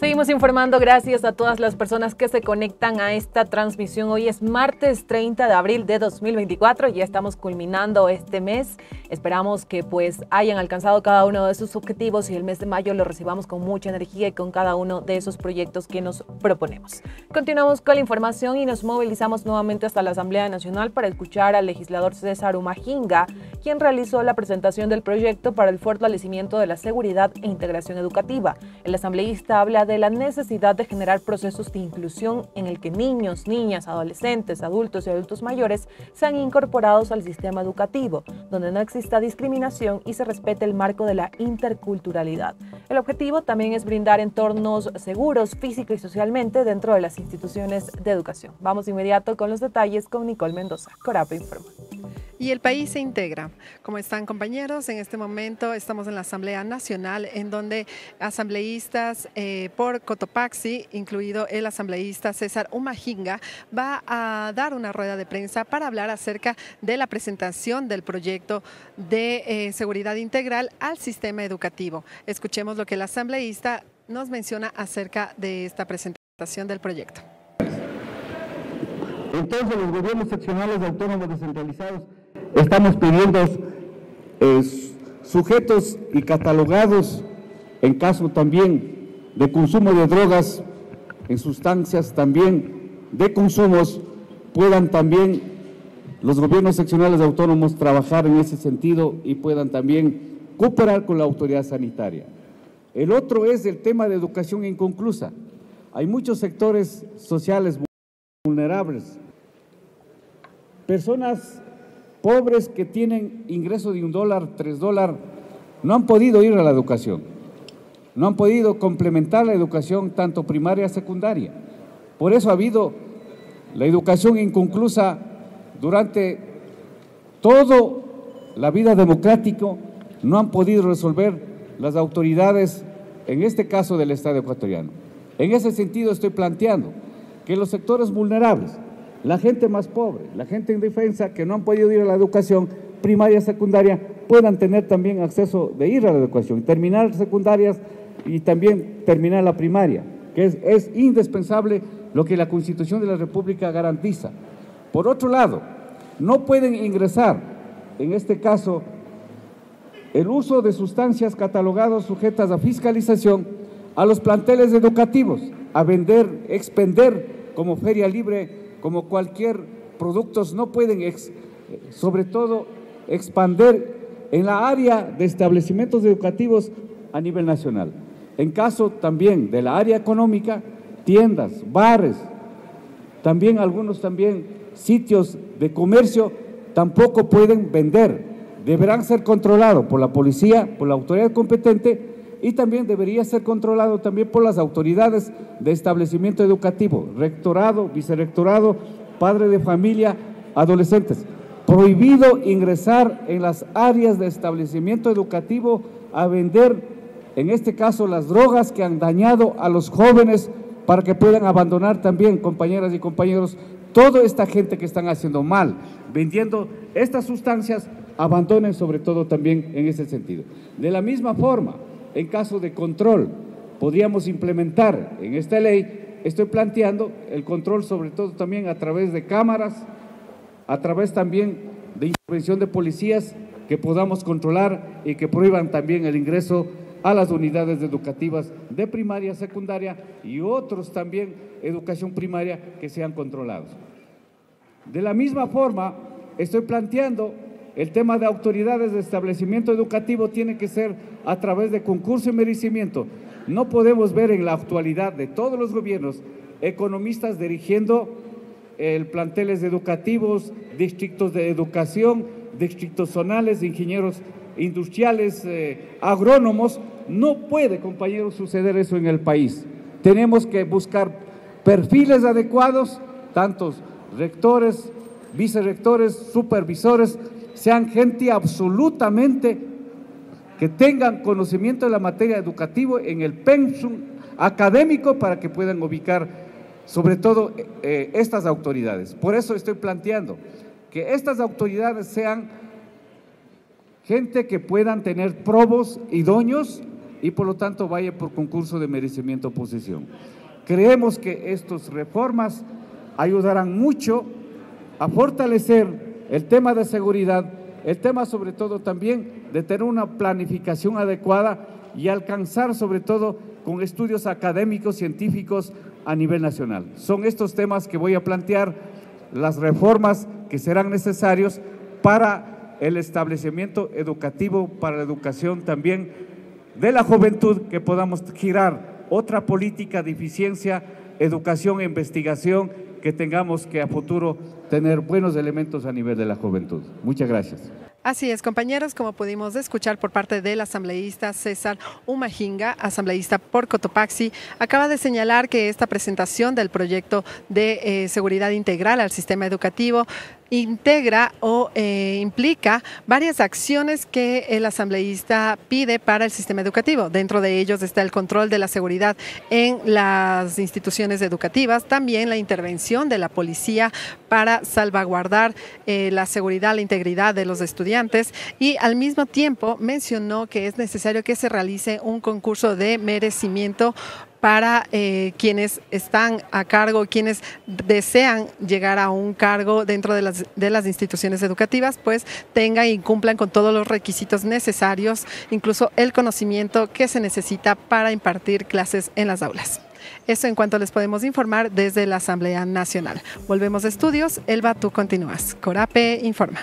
Seguimos informando gracias a todas las personas que se conectan a esta transmisión. Hoy es martes 30 de abril de 2024, ya estamos culminando este mes. Esperamos que pues hayan alcanzado cada uno de sus objetivos y el mes de mayo lo recibamos con mucha energía y con cada uno de esos proyectos que nos proponemos. Continuamos con la información y nos movilizamos nuevamente hasta la Asamblea Nacional para escuchar al legislador César Umajinga, quien realizó la presentación del proyecto para el fortalecimiento de la seguridad e integración educativa. El asambleísta habla de la necesidad de generar procesos de inclusión en el que niños, niñas, adolescentes, adultos y adultos mayores sean incorporados al sistema educativo, donde no exista discriminación y se respete el marco de la interculturalidad. El objetivo también es brindar entornos seguros física y socialmente dentro de las instituciones de educación. Vamos inmediato con los detalles con Nicole Mendoza. Corape informa y el país se integra. ¿Cómo están compañeros? En este momento estamos en la Asamblea Nacional en donde asambleístas eh, por Cotopaxi, incluido el asambleísta César Umajinga, va a dar una rueda de prensa para hablar acerca de la presentación del proyecto de eh, seguridad integral al sistema educativo. Escuchemos lo que el asambleísta nos menciona acerca de esta presentación del proyecto. Entonces los gobiernos seccionales autónomos descentralizados estamos pidiendo eh, sujetos y catalogados en caso también de consumo de drogas, en sustancias también de consumos, puedan también los gobiernos seccionales autónomos trabajar en ese sentido y puedan también cooperar con la autoridad sanitaria. El otro es el tema de educación inconclusa. Hay muchos sectores sociales vulnerables, personas pobres que tienen ingreso de un dólar, tres dólares, no han podido ir a la educación, no han podido complementar la educación tanto primaria como secundaria. Por eso ha habido la educación inconclusa durante toda la vida democrática, no han podido resolver las autoridades, en este caso del Estado ecuatoriano. En ese sentido estoy planteando que los sectores vulnerables, la gente más pobre, la gente en defensa que no han podido ir a la educación primaria, secundaria, puedan tener también acceso de ir a la educación, terminar secundarias y también terminar la primaria, que es, es indispensable lo que la Constitución de la República garantiza. Por otro lado, no pueden ingresar, en este caso, el uso de sustancias catalogadas sujetas a fiscalización a los planteles educativos, a vender, expender como feria libre como cualquier productos, no pueden, sobre todo, expander en la área de establecimientos educativos a nivel nacional. En caso también de la área económica, tiendas, bares, también algunos también sitios de comercio tampoco pueden vender. Deberán ser controlados por la policía, por la autoridad competente y también debería ser controlado también por las autoridades de establecimiento educativo, rectorado, vicerrectorado, padre de familia, adolescentes. Prohibido ingresar en las áreas de establecimiento educativo a vender, en este caso, las drogas que han dañado a los jóvenes para que puedan abandonar también, compañeras y compañeros, toda esta gente que están haciendo mal, vendiendo estas sustancias, abandonen sobre todo también en ese sentido. De la misma forma, en caso de control. Podríamos implementar en esta ley, estoy planteando el control sobre todo también a través de cámaras, a través también de intervención de policías que podamos controlar y que prohíban también el ingreso a las unidades educativas de primaria, secundaria y otros también educación primaria que sean controlados. De la misma forma, estoy planteando el tema de autoridades de establecimiento educativo tiene que ser a través de concurso y merecimiento. No podemos ver en la actualidad de todos los gobiernos economistas dirigiendo el planteles educativos, distritos de educación, distritos zonales, ingenieros industriales, eh, agrónomos. No puede, compañeros, suceder eso en el país. Tenemos que buscar perfiles adecuados, tantos rectores, vicerrectores, supervisores, sean gente absolutamente que tengan conocimiento de la materia educativa en el pensum académico para que puedan ubicar sobre todo eh, estas autoridades. Por eso estoy planteando que estas autoridades sean gente que puedan tener probos idóneos y por lo tanto vaya por concurso de merecimiento posesión. Creemos que estas reformas ayudarán mucho a fortalecer el tema de seguridad, el tema sobre todo también de tener una planificación adecuada y alcanzar sobre todo con estudios académicos, científicos a nivel nacional. Son estos temas que voy a plantear, las reformas que serán necesarios para el establecimiento educativo, para la educación también de la juventud, que podamos girar otra política de eficiencia, educación e investigación, que tengamos que a futuro tener buenos elementos a nivel de la juventud. Muchas gracias. Así es, compañeros, como pudimos escuchar por parte del asambleísta César Umajinga, asambleísta por Cotopaxi, acaba de señalar que esta presentación del proyecto de eh, seguridad integral al sistema educativo integra o eh, implica varias acciones que el asambleísta pide para el sistema educativo. Dentro de ellos está el control de la seguridad en las instituciones educativas, también la intervención de la policía salvaguardar eh, la seguridad, la integridad de los estudiantes y al mismo tiempo mencionó que es necesario que se realice un concurso de merecimiento para eh, quienes están a cargo, quienes desean llegar a un cargo dentro de las, de las instituciones educativas, pues tengan y cumplan con todos los requisitos necesarios, incluso el conocimiento que se necesita para impartir clases en las aulas. Eso en cuanto les podemos informar desde la Asamblea Nacional. Volvemos a estudios. Elba, tú continúas. Corape informa.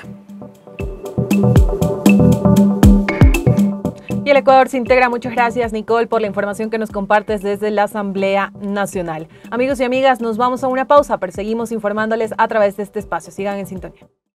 Y el Ecuador se integra. Muchas gracias, Nicole, por la información que nos compartes desde la Asamblea Nacional. Amigos y amigas, nos vamos a una pausa, pero seguimos informándoles a través de este espacio. Sigan en sintonía.